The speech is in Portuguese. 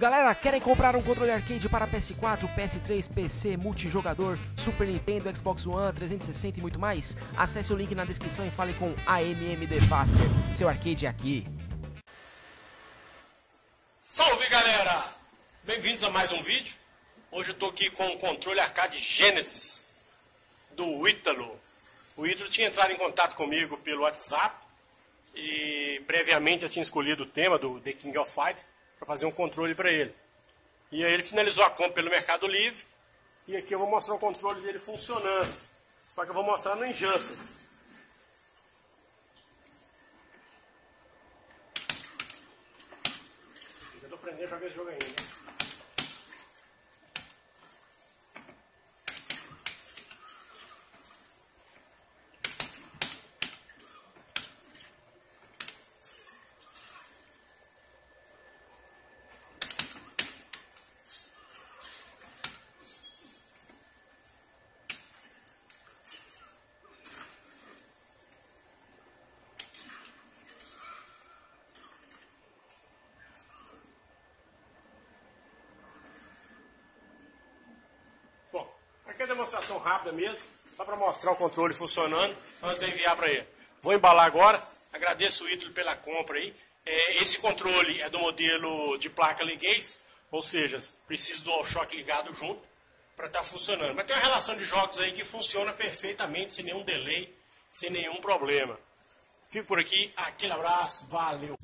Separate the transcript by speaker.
Speaker 1: Galera, querem comprar um controle arcade para PS4, PS3, PC, multijogador, Super Nintendo, Xbox One, 360 e muito mais? Acesse o link na descrição e fale com AMMD Faster. Seu arcade é aqui.
Speaker 2: Salve galera! Bem-vindos a mais um vídeo. Hoje eu tô aqui com o controle arcade Genesis do Ítalo. O Ítalo tinha entrado em contato comigo pelo WhatsApp e previamente eu tinha escolhido o tema do The King of Fighters para fazer um controle para ele. E aí ele finalizou a compra pelo Mercado Livre. E aqui eu vou mostrar o controle dele funcionando. Só que eu vou mostrar no Injustice. Eu tô aprendendo a jogar esse jogo ainda. Aqui é demonstração rápida mesmo, só para mostrar o controle funcionando antes de enviar para ele. Vou embalar agora, agradeço o Ítalo pela compra aí. É, esse controle é do modelo de placa Legacy, ou seja, precisa do DualShock ligado junto para estar tá funcionando. Mas tem uma relação de jogos aí que funciona perfeitamente, sem nenhum delay, sem nenhum problema. Fico por aqui, aquele abraço, valeu!